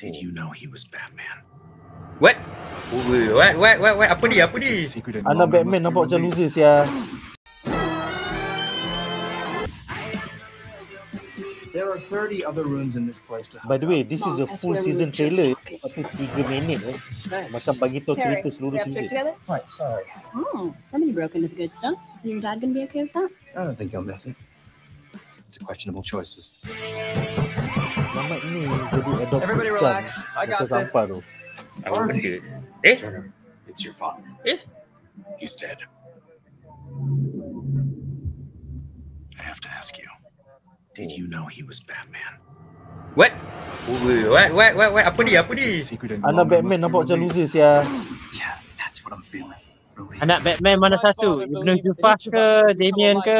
Did you know he was Batman? What? Ui, What? What? What? What? Apa ni? Apa ni? Secret Anak involvement Batman must nampak be macam relieved. loser sia. There are 30 other rooms in this place to By the way, this is a Mom, that's full where we season were just trailer. talking. Satu 3 minit eh. Thanks. Macam bagi tahu Harry, cerita seluruh we have to season. stick together? Right, sorry. Oh, somebody broke into the good stuff. Your dad gonna be okay with that? I don't think you'll miss it. It's a questionable choices. Mamat ni jadi adopted Everybody son. relax. I got this. sampah tu. Apa benda? Eh? Turner, it's your father. Eh? He's dead. I have to ask you. Did you know he was Batman? What? What? What? What? What? Apa ni? Apa ni? Anak Batman nampak macam loser sia. Yeah, that's what I'm feeling. Anak Batman mana satu? Ibnu Jufar ke, Damien ke?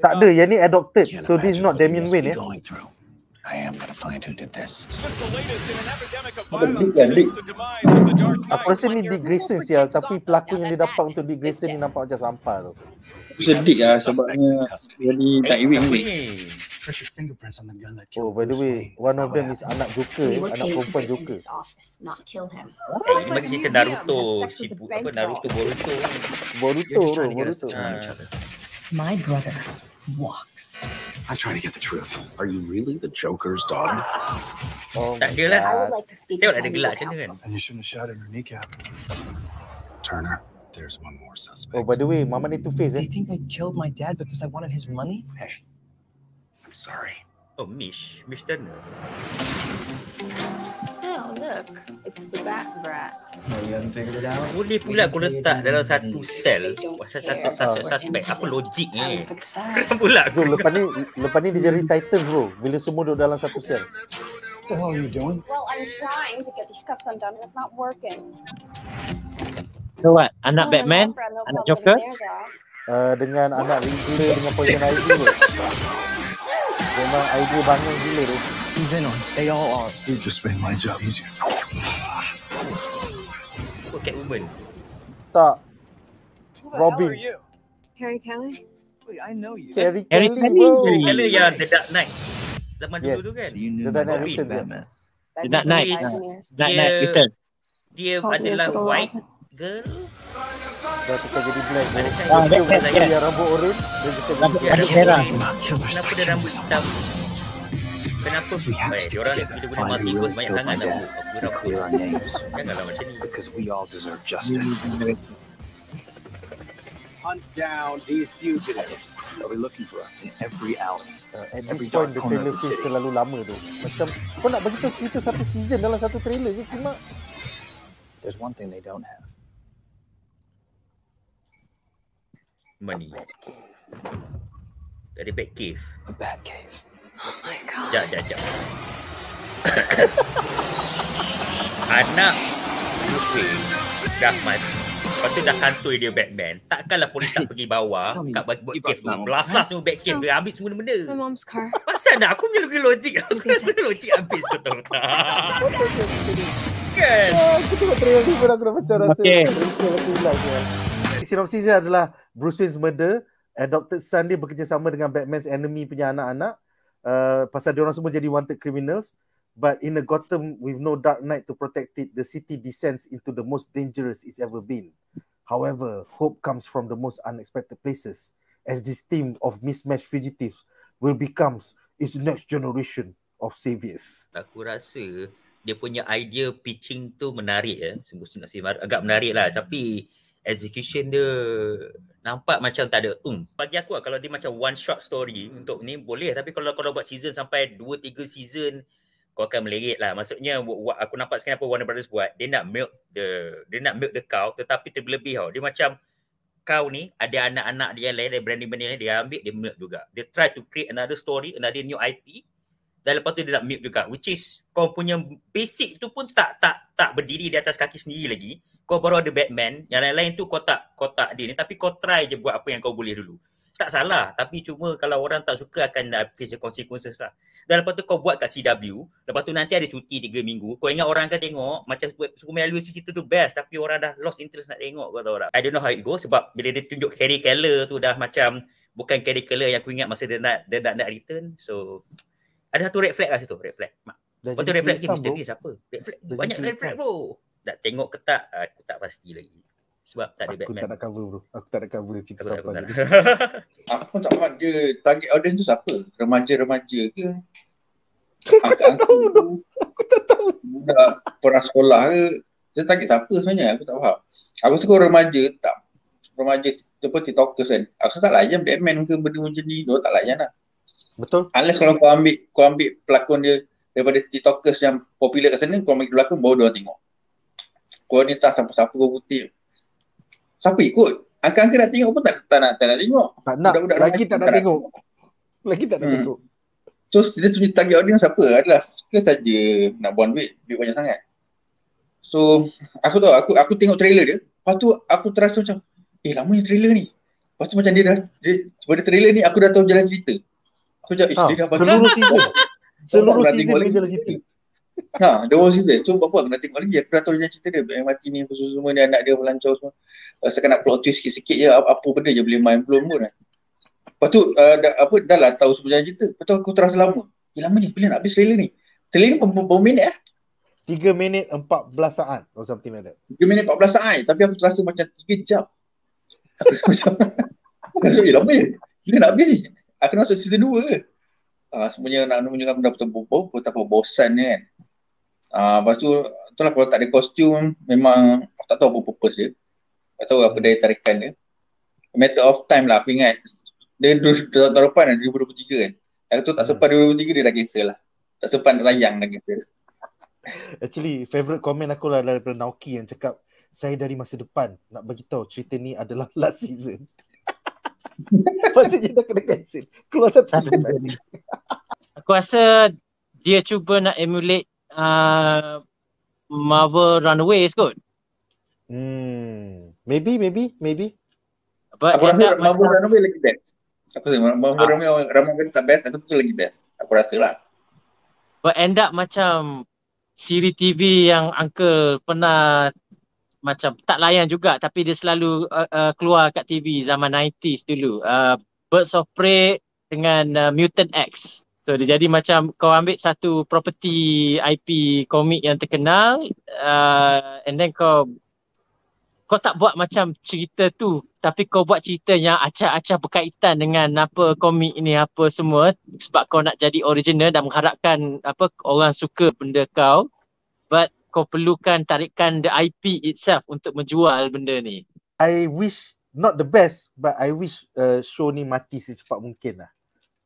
Tak ada, yang ni adopted. So this is not must Wayne eh. I am gonna find who did this. Aku rasa ni Dick Grayson sia, tapi pelakon yang dia dapat untuk Dick Grayson ni nampak macam sampah tu. Sedih lah sebabnya jadi tak Eh, wing apa wing. ni? Oh, by the way, one of them is anak Joker, anak perempuan Joker. his office, not kill him. Eh, ini macam cerita Naruto, si apa Naruto Boruto. Boruto Boruto. My brother walks. I'm trying to get the truth. Are you really the Joker's daughter? Oh Tak my ada lah. I god. would like to speak Tengok with ada my gelak legal macam mana kan? counsel. And you shouldn't have shot at her kneecap. Turner, there's one more suspect. Oh, by the way, Mama ni two face eh. They think they killed my dad because I wanted his money? Hey, I'm sorry. Oh, Mish. Mish Turner. Oh, look, it's the Bat Brat. No, you haven't figured it out? Boleh pula kau letak dalam satu sel pasal suspek suspek suspek apa logik ni? Kenapa pula Bro, aku lepas ni lepas ni dia jadi Titans bro. Bila semua duduk dalam satu sel. What the hell are you doing? Well, I'm trying to get these cuffs undone and it's not working. So what? Anak Oh, Batman? Anak Joker? Uh, dengan anak Riddler dengan Poison Ivy bro. Memang idea bangun gila tu. He's in on it. They all are. You just made my job easier. oh, Catwoman? Tak. Who the Robin. hell are you? Harry Kelly? Wait, I know you. Harry Kelly Kelly. bro. Harry Kalau yang The Dark Knight zaman Yes. dulu tu kan. So you knew The Dark Knight Returns, yeah. Batman. The Dark Knight. Yes. Seven years. Night Dia- Night Return. Dia adalah white girl. Dah tukar jadi black bro. Ah, Dia rambut orange dia Rambut- merah. Kenapa dia rambut hitam? Someone. Kenapa? We have Eh, to dia orang get bila guna find who multiverse really banyak killed sangat my nak buat and rambut. clear our names Janganlah macam ni. because we all deserve justice. Hunt down these fugitives. They'll be looking for us in every alley. Uh, at Every this point dark the corner trailer of the city. terlalu lama tu. Macam kau nak bagi tahu cerita satu season dalam satu trailer je cuma There's one thing they don't have. Money. Bat cave. Dari Batcave. A bat cave. Oh my god. Jap, jap, jap. Anak Wayne dah mati. Lepas tu dah kantoi dia Batman. Takkanlah polis tak pergi bawah kat buat, buat cave tu. that Belasas tu Batcave dia ambil semua benda. My mom's car. Pasal nak aku punya lagi logik. Aku punya logik habis kau tahu tak? Kan? Ah, aku tengok trailer tu pun aku dah macam rasa Okay. je. Sinopsis dia adalah Bruce Wayne's murder, adopted son dia bekerjasama dengan Batman's enemy punya anak-anak uh, pasal dia orang semua jadi wanted criminals but in a Gotham with no Dark Knight to protect it, the city descends into the most dangerous it's ever been. However, hope comes from the most unexpected places as this team of mismatched fugitives will becomes its next generation of saviors. Aku rasa dia punya idea pitching tu menarik ya. Sungguh-sungguh sih agak menarik lah tapi execution dia nampak macam tak ada um. Bagi aku lah, kalau dia macam one shot story untuk ni boleh tapi kalau kalau buat season sampai 2 3 season kau akan meleret lah. Maksudnya wa- aku nampak sekarang apa Warner Brothers buat, dia nak milk the dia nak milk the cow tetapi terlebih tau. Dia macam kau ni ada anak-anak dia lain, ada branding-branding lain, dia ambil, dia milk juga. Dia try to create another story, another new IP dan lepas tu dia nak milk juga. Which is kau punya basic tu pun tak tak tak berdiri di atas kaki sendiri lagi. Kau baru ada Batman yang lain-lain tu kau tak kau tak dia ni. Tapi kau try je buat apa yang kau boleh dulu. Tak salah tapi cuma kalau orang tak suka akan uh, face consequences lah. Dan lepas tu kau buat kat CW lepas tu nanti ada cuti 3 minggu. Kau ingat orang akan tengok macam Superman Lewis cerita tu best tapi orang dah lost interest nak tengok kau tahu tak? I don't know how it goes sebab bila dia tunjuk Carrie Keller tu dah macam bukan Carrie Keller yang aku ingat masa dia nak dia nak, nak return so ada satu red flag lah situ, red flag. Mak. Lepas tu red flag lagi hitam, Mr. bro. Beast apa? Red flag. Dah Banyak red flag bro. Tak tengok ke tak? Aku tak pasti lagi. Sebab tak ada Aku Batman. tak nak cover bro. Aku tak nak cover cerita Aku tak, aku nak. Aku pun tak faham dia target audience tu siapa? Remaja-remaja ke? Aku tak tahu bro. Aku tak tahu. Budak perang sekolah ke? Dia target siapa sebenarnya? Aku tak faham. Aku suka remaja tak. Remaja apa TikTokers kan. Aku tak layan Batman ke benda macam ni. Dia tak layan lah. Betul? Unless kalau kau ambil kau ambil pelakon dia daripada TikTokers yang popular kat sana, kau ambil pelakon baru dia tengok. Kau ni tak siapa-siapa kau putih. Siapa ikut? Angka-angka nak tengok pun tak, tak, nak, tak nak tengok. Tak nak. Budak-budak Lagi tak nak tak nak tengok. Lagi tak nak Hmm. tengok. So dia punya target audience apa? Adalah suka saja nak buang duit, duit banyak sangat. So aku tahu aku aku tengok trailer dia, lepas tu aku terasa macam eh lamanya trailer ni. Lepas tu macam dia dah dia, pada trailer ni aku dah tahu jalan cerita. Eh Ha, dia dah bagi seluruh season. Seluruh season dia lagi. jalan cerita. Ha, dia orang season. So apa aku nak tengok lagi. Aku dah tahu jalan cerita dia. Yang mati ni apa semua ni anak dia melancau semua. Sekarang nak plot twist sikit-sikit je apa, apa benda je boleh main belum pun. Lepas tu uh, dah, apa dah lah tahu semua cerita. Lepas tu aku terasa lama. Eh lama ni bila nak habis trailer ni. Trailer ni berapa minit eh? 3 minit 14 saat or something like that. 3 minit 14 saat tapi aku terasa macam 3 jam. Aku macam aku rasa eh lama je. Bila nak habis ni? Aku nak masuk season 2 ke? Ah, semuanya nak menunjukkan benda betul-betul betapa bosan ni kan. Ah, lepas tu itulah kalau tak ada kostum memang aku tak tahu apa purpose dia. Tak tahu apa daya tarikan dia. A matter of time lah aku ingat. Dia tahun tahun depan 2023 kan. Aku tu tak sempat 2023 dia dah cancel lah. Tak sempat nak tayang dah cancel. Actually, favourite comment aku lah daripada Naoki yang cakap saya dari masa depan nak bagi tahu cerita ni adalah last season. Maksudnya dah kena cancel. Keluar satu season lagi. Aku rasa dia cuba nak emulate uh, Marvel Runaways kot. Hmm. Maybe, maybe, maybe. But Aku rasa Marvel macam- Runaway lagi best. Aku rasa Marvel Ah. Runaway Ramai kata tak best, aku tu lagi best. Aku rasa lah. But end up macam siri TV yang uncle pernah macam tak layan juga tapi dia selalu uh, uh, keluar kat TV zaman 90s dulu. Uh, Birds of Prey dengan uh, Mutant X. So dia jadi macam kau ambil satu property IP komik yang terkenal uh, and then kau kau tak buat macam cerita tu tapi kau buat cerita yang acah-acah berkaitan dengan apa komik ni apa semua sebab kau nak jadi original dan mengharapkan apa orang suka benda kau kau perlukan tarikan the IP itself untuk menjual benda ni. I wish not the best but I wish uh, show ni mati secepat mungkin lah.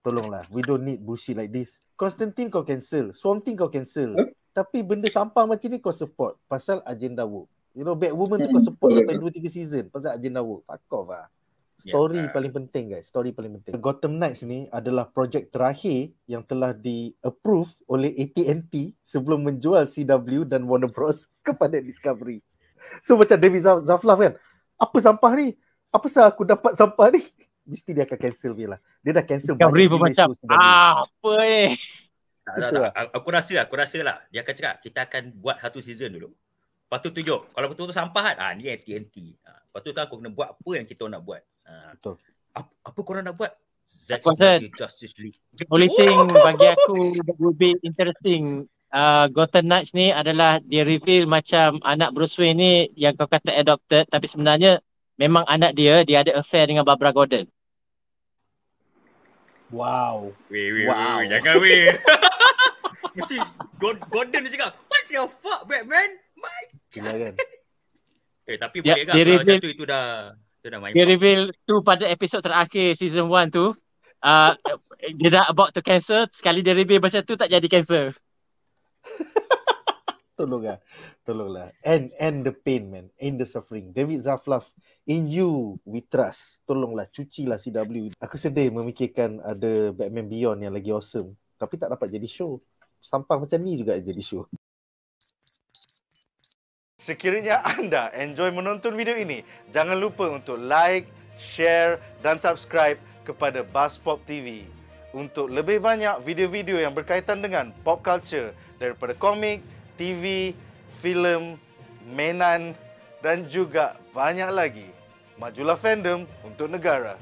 Tolonglah. We don't need bullshit like this. Constantine kau cancel. Swamp Thing kau cancel. Huh? Tapi benda sampah macam ni kau support pasal agenda work. You know, Batwoman tu kau support sampai 2-3 season pasal agenda work. Fuck off lah. Story Yeah. paling penting guys. Story paling penting. Gotham Knights ni adalah projek terakhir yang telah di-approve oleh AT&T sebelum menjual CW dan Warner Bros kepada Discovery. So macam David Zaf- Zaflaf kan, apa sampah ni? Apa sah aku dapat sampah ni? Mesti dia akan cancel dia lah. Dia dah cancel Discovery pun macam ah, apa ni? Tak, tak, Betul tak. A- Aku rasa, aku rasa lah. Dia akan cakap, kita akan buat satu season dulu. Lepas tu tunjuk. Kalau betul-betul sampah kan, ah, ni TNT. Ah, lepas tu kan aku kena buat apa yang kita nak buat. Ah, Betul. Apa, apa korang nak buat? Zack Justice League. The only thing bagi aku that would be interesting uh, Gotham Knights ni adalah dia reveal macam anak Bruce Wayne ni yang kau kata adopted tapi sebenarnya memang anak dia dia ada affair dengan Barbara Gordon. Wow. Weh, weh, Wow. weh, jangan weh. Mesti God- Gordon dia cakap, what the fuck Batman? My Gila kan? Eh tapi Ya, boleh agak dia kalau macam tu itu dah itu dah main. Dia reveal tu pada episod terakhir season 1 tu uh, dia dah about to cancel sekali dia reveal macam tu tak jadi cancel. Tolonglah. Tolonglah. End end the pain man. End the suffering. David Zaflaf, in you we trust. Tolonglah cucilah CW. Aku sedih memikirkan ada Batman Beyond yang lagi awesome. Tapi tak dapat jadi show. Sampah macam ni juga jadi show. Sekiranya anda enjoy menonton video ini, jangan lupa untuk like, share dan subscribe kepada Buzz Pop TV. Untuk lebih banyak video-video yang berkaitan dengan pop culture daripada komik, TV, filem, mainan dan juga banyak lagi. Majulah fandom untuk negara.